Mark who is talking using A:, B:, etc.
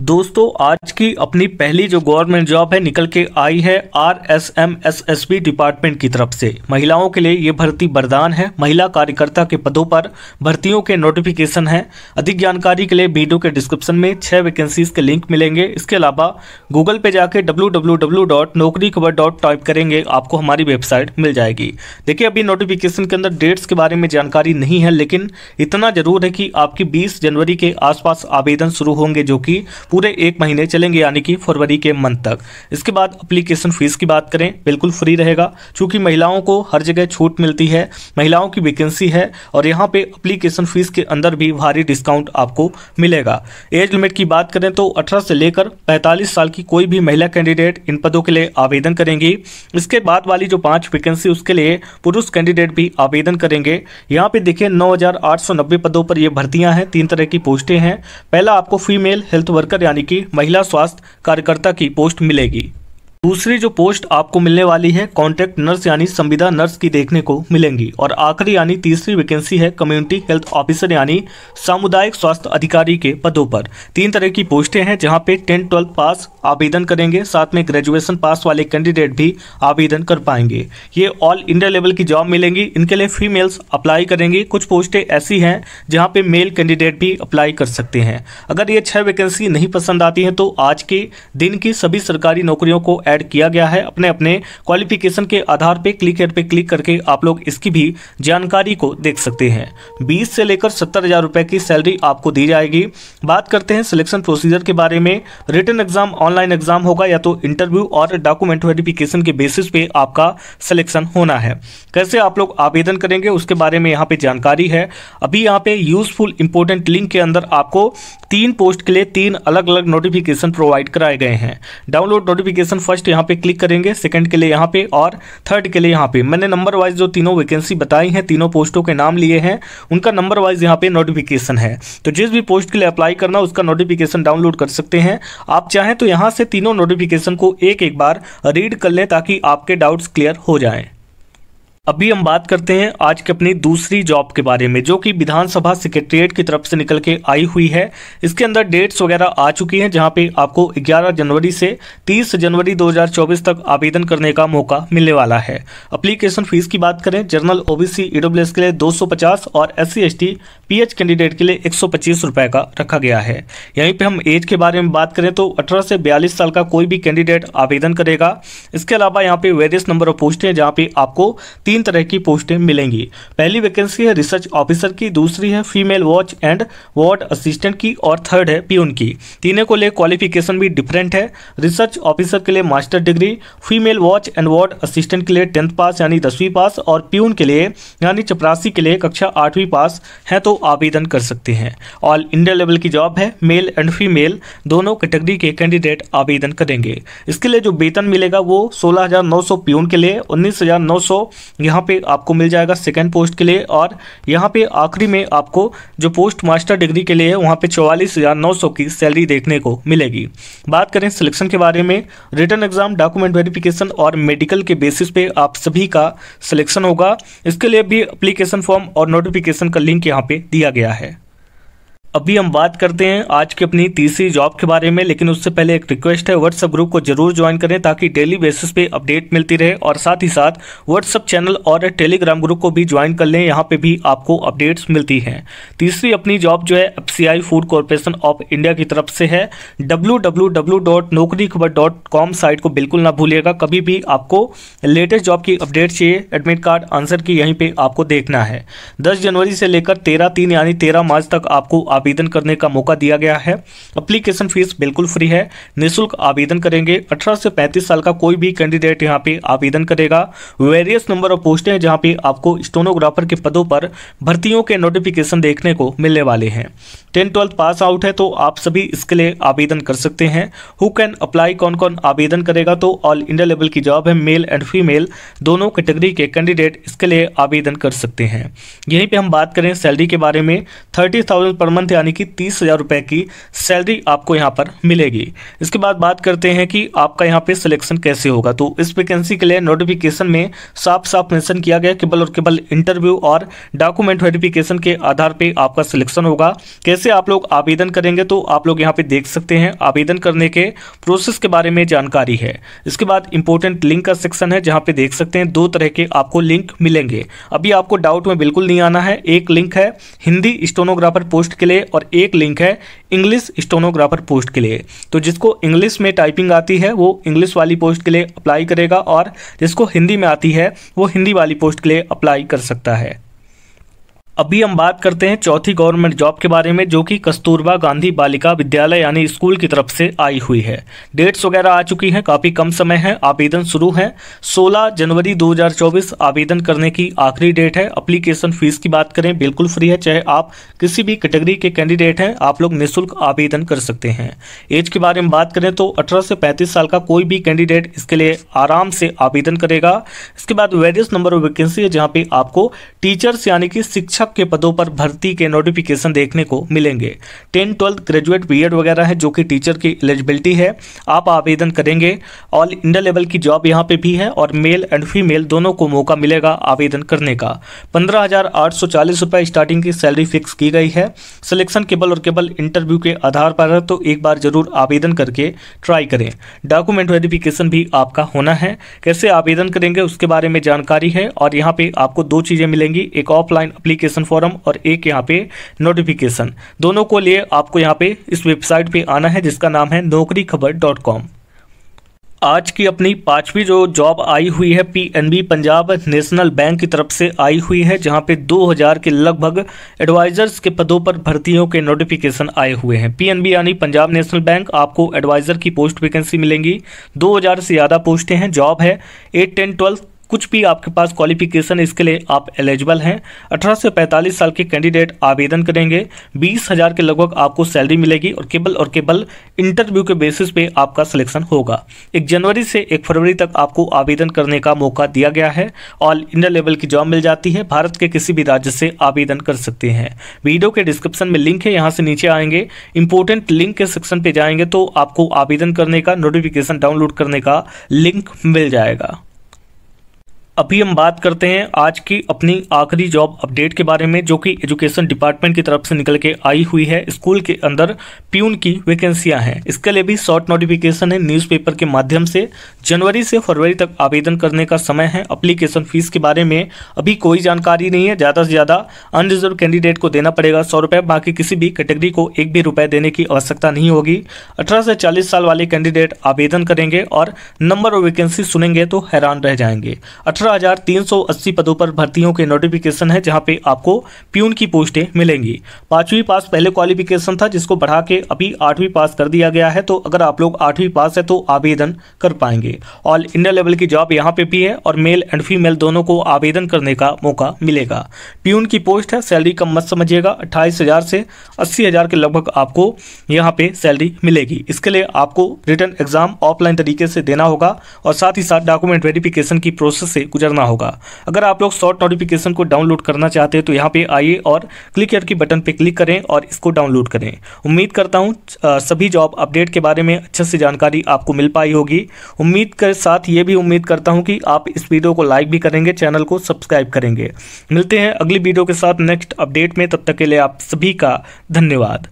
A: दोस्तों, आज की अपनी पहली जो गवर्नमेंट जॉब है निकल के आई है R S M S S B department की तरफ़ से। महिलाओं के लिए ये भर्ती वरदान है। महिला कार्यकर्ता के पदों पर भर्तियों के नोटिफिकेशन है। अधिक जानकारी के लिए वीडियो के डिस्क्रिप्शन में छह वैकेंसीज के लिंक मिलेंगे। इसके अलावा गूगल पे जाके डब्ल्यू टाइप करेंगे, आपको हमारी वेबसाइट मिल जाएगी। देखिए, अभी नोटिफिकेशन के अंदर डेट्स के बारे में जानकारी नहीं है, लेकिन इतना ज़रूर है कि आपकी बीस जनवरी के आसपास आवेदन शुरू होंगे, जो कि पूरे एक महीने चलेंगे, यानी कि फरवरी के मंथ तक। इसके बाद अप्लीकेशन फ़ीस की बात करें, बिल्कुल फ्री रहेगा चूँकि महिलाओं को हर जगह छूट मिलती है, महिलाओं की वैकेंसी है, और यहाँ पे अप्लीकेशन फ़ीस के अंदर भी भारी डिस्काउंट आपको मिलेगा। एज लिमिट की बात करें तो अठारह से लेकर पैंतालीस साल की कोई भी महिला कैंडिडेट इन पदों के लिए आवेदन करेंगी। इसके बाद वाली जो पाँच वैकेंसी उसके लिए पुरुष कैंडिडेट भी आवेदन करेंगे। यहाँ पे देखिए नौ हज़ार आठ सौ नब्बे पदों पर ये भर्तियाँ हैं, तीन तरह की पोस्टें हैं। पहला आपको फीमेल हेल्थ वर्कर यानी कि महिला स्वास्थ्य कार्यकर्ता की पोस्ट मिलेगी। दूसरी जो पोस्ट आपको मिलने वाली है कॉन्ट्रैक्ट नर्स यानी संविदा नर्स की देखने को मिलेंगी। और आखिरी यानी तीसरी वैकेंसी है कम्युनिटी हेल्थ ऑफिसर यानी सामुदायिक स्वास्थ्य अधिकारी के पदों पर। तीन तरह की पोस्टें हैं जहाँ पे टेंथ ट्वेल्थ पास आवेदन करेंगे, साथ में ग्रेजुएशन पास वाले कैंडिडेट भी आवेदन कर पाएँगे। ये ऑल इंडिया लेवल की जॉब मिलेंगी, इनके लिए फीमेल्स अप्लाई करेंगी। कुछ पोस्टें ऐसी हैं जहाँ पे मेल कैंडिडेट भी अप्लाई कर सकते हैं। अगर ये छह वैकेंसी नहीं पसंद आती हैं तो आज के दिन की सभी सरकारी नौकरियों को ऐड किया गया है। अपने अपने क्वालिफिकेशन के आधार पे क्लिक हेयर पे क्लिक करके आप लोग इसकी भी जानकारी को देख सकते हैं। 20 से लेकर सत्तर हज़ार रुपए की सैलरी आपको दी जाएगी। बात करते हैं सिलेक्शन प्रोसीजर के बारे में। रिटर्न एग्ज़ाम ऑनलाइन एग्ज़ाम होगा या तो इंटरव्यू और डॉक्यूमेंट वेरिफिकेशन के बेसिस पे आपका सिलेक्शन होना है। कैसे आप लोग आवेदन करेंगे उसके बारे में यहाँ पे जानकारी है। अभी यहाँ पे यूजफुल इंपोर्टेंट लिंक के अंदर आपको तीन पोस्ट के लिए तीन अलग अलग नोटिफिकेशन प्रोवाइड कराए गए हैं। डाउनलोड नोटिफिकेशन फ़र्स्ट फ़र्स्ट यहाँ पे क्लिक करेंगे सेकंड के लिए यहाँ पे और थर्ड के लिए यहाँ पे। मैंने नंबर वाइज जो तीनों वैकेंसी बताई हैं, तीनों पोस्टों के नाम लिए हैं, उनका नंबर वाइज यहाँ पे नोटिफिकेशन है। तो जिस भी पोस्ट के लिए अप्लाई करना, उसका नोटिफिकेशन डाउनलोड कर सकते हैं। आप चाहें तो यहाँ से तीनों नोटिफिकेशन को एक एक बार रीड कर लें ताकि आपके डाउट्स क्लियर हो जाएँ। अभी हम बात करते हैं आज की अपनी दूसरी जॉब के बारे में, जो कि विधानसभा सेक्रेटरिएट की तरफ़ से निकल के आई हुई है। इसके अंदर डेट्स वगैरह आ चुकी हैं, जहाँ पे आपको 11 जनवरी से 30 जनवरी 2024 तक आवेदन करने का मौका मिलने वाला है। अप्लीकेशन फ़ीस की बात करें जनरल ओबीसी ईडब्ल्यूएस के लिए 250 और एस सी पीएच कैंडिडेट के लिए एक सौ का रखा गया है। यहीं पर हम एज के बारे में बात करें तो अठारह से बयालीस साल का कोई भी कैंडिडेट आवेदन करेगा। इसके अलावा यहाँ पे वेरियस नंबर ऑफ़ पोस्ट है, जहाँ पे आपको तीन तरह की पोस्टें मिलेंगी। पहली वैकेंसी है रिसर्च ऑफिसर की, दूसरी है female watch and ward assistant की और थर्ड है पीयून की। तीनों को ले क्वालिफिकेशन भी डिफरेंट है। रिसर्च ऑफिसर के लिए master degree female watch and ward assistant के लिए टेंथ पास यानी दसवीं पास और पीयून के लिए यानी चपरासी के लिए कक्षा आठवीं पास है तो आवेदन कर सकते हैं। ऑल इंडिया लेवल की जॉब है मेल एंड फीमेल दोनों कैटेगरी के कैंडिडेट आवेदन करेंगे। इसके लिए जो वेतन मिलेगा वो सोलह हज़ार नौ सौ पीयून के लिए, उन्नीस हज़ार नौ सौ यहाँ पे आपको मिल जाएगा सेकेंड पोस्ट के लिए और यहाँ पे आखिरी में आपको जो पोस्ट मास्टर डिग्री के लिए है, वहाँ पे चौवालीस हज़ार नौ सौ की सैलरी देखने को मिलेगी। बात करें सिलेक्शन के बारे में रिटर्न एग्ज़ाम डॉक्यूमेंट वेरिफिकेशन और मेडिकल के बेसिस पे आप सभी का सिलेक्शन होगा। इसके लिए भी अप्लीकेशन फॉर्म और नोटिफिकेशन का लिंक यहाँ पर दिया गया है। अभी हम बात करते हैं आज की अपनी तीसरी जॉब के बारे में, लेकिन उससे पहले एक रिक्वेस्ट है व्हाट्सअप ग्रुप को ज़रूर ज्वाइन करें ताकि डेली बेसिस पे अपडेट मिलती रहे और साथ ही साथ व्हाट्सअप चैनल और टेलीग्राम ग्रुप को भी ज्वाइन कर लें, यहाँ पे भी आपको अपडेट्स मिलती हैं। तीसरी अपनी जॉब जो है, FCI food corporation of India की तरफ़ से है। डब्ल्यू साइट को बिल्कुल ना भूलिएगा, कभी भी आपको लेटेस्ट जॉब की अपडेट चाहिए एडमिट कार्ड आंसर की, यहीं पर आपको देखना है। दस जनवरी से लेकर तेरह तीन, यानी तेरह मार्च तक आपको आवेदन करने का मौका दिया गया है। अप्लीकेशन फ़ीस बिल्कुल फ्री है। निःशुल्क आवेदन करेंगे। 18 से 35 साल का कोई भी कैंडिडेट यहाँ पे आवेदन करेगा। वेरियस नंबर ऑफ़ पोस्टें हैं जहाँ पे आपको स्टोनोग्राफर के पदों पर भर्तियों के नोटिफिकेशन देखने को मिलने वाले हैं। टेंथ ट्वेल्थ पास आउट है तो आप सभी इसके लिए आवेदन कर सकते हैं। हु कैन अप्लाई कौन कौन आवेदन करेगा तो ऑल इंडिया लेवल की जॉब है। मेल एंड फीमेल दोनों कैटेगरी के कैंडिडेट इसके लिए आवेदन कर सकते हैं। यहीं पे हम बात करें सैलरी के बारे में। थर्टी थाउज़ेंड पर मंथ यानी कि तीस हज़ार रुपये की सैलरी आपको यहाँ पर मिलेगी। इसके बाद बात करते हैं कि आपका यहाँ पे सिलेक्शन कैसे होगा। तो इस वैकेंसी के लिए नोटिफिकेशन में साफ़ साफ़ मेंशन किया गया, केवल और केवल इंटरव्यू और डॉक्यूमेंट वेरिफिकेशन के आधार पर आपका सिलेक्शन होगा। कैसे आप लोग आवेदन करेंगे तो आप लोग यहाँ पे देख सकते हैं। आवेदन करने के प्रोसेस के बारे में जानकारी है। इसके बाद इंपॉर्टेंट लिंक का सेक्शन है, जहाँ पे देख सकते हैं। दो तरह के आपको लिंक मिलेंगे। अभी आपको डाउट में बिल्कुल नहीं आना है। एक लिंक है, हिंदी स्टोनोग्राफर पोस्ट के लिए और एक लिंक है इंग्लिश स्टोनोग्राफर पोस्ट के लिए। तो जिसको इंग्लिश में टाइपिंग आती है, वो इंग्लिश वाली पोस्ट के लिए अप्लाई करेगा और जिसको हिंदी में आती है, वो हिंदी वाली पोस्ट के लिए अप्लाई कर सकता है। अभी हम बात करते हैं चौथी गवर्नमेंट जॉब के बारे में, जो कि कस्तूरबा गांधी बालिका विद्यालय यानी स्कूल की तरफ़ से आई हुई है। डेट्स वगैरह आ चुकी हैं, काफ़ी कम समय है, आवेदन शुरू है। 16 जनवरी 2024 आवेदन करने की आखिरी डेट है। अप्लीकेशन फ़ीस की बात करें, बिल्कुल फ्री है, चाहे आप किसी भी कैटेगरी के कैंडिडेट हैं, आप लोग निःशुल्क आवेदन कर सकते हैं। एज के बारे में बात करें तो अठारह से पैंतीस साल का कोई भी कैंडिडेट इसके लिए आराम से आवेदन करेगा। इसके बाद वेरियस नंबर ऑफ़ वैकेंसी है, जहाँ पे आपको टीचर्स यानी कि शिक्षा शिक्षक के पदों पर भर्ती के नोटिफिकेशन देखने को मिलेंगे। टेन ट्वेल्थ ग्रेजुएट बी वगैरह है जो कि टीचर की एलिजिबिलिटी है। आप आवेदन करेंगे। ऑल इंडिया लेवल की जॉब यहाँ पे भी है और मेल एंड फीमेल दोनों को मौका मिलेगा आवेदन करने का। पंद्रह हज़ार स्टार्टिंग की सैलरी फिक्स की गई है। सिलेक्शन केवल और केवल इंटरव्यू के आधार पर है तो एक बार ज़रूर आवेदन करके ट्राई करें। डॉक्यूमेंट वेरिफिकेशन भी आपका होना है। कैसे आवेदन करेंगे उसके बारे में जानकारी है और यहाँ पे आपको दो चीज़ें मिलेंगी। एक ऑफलाइन अप्लीकेशन एप्लीकेशन फॉर्म और एक यहाँ पे नोटिफिकेशन दोनों को लिए आपको यहाँ पे इस वेबसाइट पे आना है, जिसका नाम है नौकरी खबर डॉट कॉम आज की अपनी पांचवी जो जॉब आई हुई है पीएनबी पंजाब नेशनल बैंक की तरफ़ से आई हुई है, जहाँ पे 2000 के लगभग एडवाइजर्स के पदों पर भर्तियों के नोटिफिकेशन आए हुए हैं। पीएनबी यानी पंजाब नेशनल बैंक, आपको एडवाइजर की पोस्ट वैकेंसी मिलेंगी। 2000 से ज़्यादा पोस्टें हैं जॉब है एट टेन ट्वेल्थ कुछ भी आपके पास क्वालिफिकेशन इसके लिए आप एलिजिबल हैं। 18 से 45 साल के कैंडिडेट आवेदन करेंगे। बीस हज़ार के लगभग आपको सैलरी मिलेगी और केवल और केवल इंटरव्यू के बेसिस पे आपका सिलेक्शन होगा। एक जनवरी से एक फरवरी तक आपको आवेदन करने का मौका दिया गया है। ऑल इंडिया लेवल की जॉब मिल जाती है। भारत के किसी भी राज्य से आवेदन कर सकते हैं। वीडियो के डिस्क्रिप्शन में लिंक है। यहाँ से नीचे आएँगे। इंपोर्टेंट लिंक के सेक्शन पे जाएँगे तो आपको आवेदन करने का नोटिफिकेशन डाउनलोड करने का लिंक मिल जाएगा। अभी हम बात करते हैं आज की अपनी आखिरी जॉब अपडेट के बारे में, जो कि एजुकेशन डिपार्टमेंट की तरफ़ से निकल के आई हुई है। स्कूल के अंदर प्यून की वैकेंसियाँ हैं। इसके लिए भी शॉर्ट नोटिफिकेशन है न्यूज़पेपर के माध्यम से। जनवरी से फरवरी तक आवेदन करने का समय है। अप्लीकेशन फ़ीस के बारे में अभी कोई जानकारी नहीं है। ज़्यादा से ज़्यादा अनरिजर्व कैंडिडेट को देना पड़ेगा। सौ रुपये बाकी किसी भी कैटेगरी को एक भी रुपये देने की आवश्यकता नहीं होगी। अठारह से चालीस साल वाले कैंडिडेट आवेदन करेंगे और नंबर ऑफ़ वैकेंसी सुनेंगे तो हैरान रह जाएँगे। अठारह अठारह पदों पर भर्तियों के नोटिफिकेशन है, जहाँ पे आपको प्यून की पोस्टें मिलेंगी। पांचवी पास पहले क्वालिफिकेशन था, जिसको बढ़ा के अभी आठवीं पास कर दिया गया है तो अगर आप लोग आठवीं पास है तो आवेदन कर पाएँगे। ऑल इंडिया लेवल की जॉब यहाँ पे भी है, और मेल एंड फीमेल दोनों को आवेदन करने का मौका मिलेगा। प्यून की पोस्ट है सैलरी कम मत समझिएगा, अट्ठाईस हज़ार से अस्सी हज़ार के लगभग आपको यहाँ पे सैलरी मिलेगी। इसके लिए आपको रिटर्न एग्ज़ाम ऑफलाइन तरीके से देना होगा, और साथ ही साथ डॉक्यूमेंट वेरिफिकेशन की प्रोसेस से गुजरना होगा। अगर आप लोग शॉर्ट नोटिफिकेशन को डाउनलोड करना चाहते हैं तो यहाँ पे आइए और क्लिक हेयर की बटन पे क्लिक करें और इसको डाउनलोड करें। उम्मीद करता हूँ सभी जॉब अपडेट के बारे में अच्छे से जानकारी आपको मिल पाई होगी। उम्मीद के साथ ये भी उम्मीद करता हूँ कि आप इस वीडियो को लाइक भी करेंगे, चैनल को सब्सक्राइब करेंगे। मिलते हैं अगली वीडियो के साथ नेक्स्ट अपडेट में। तब तक के लिए आप सभी का धन्यवाद।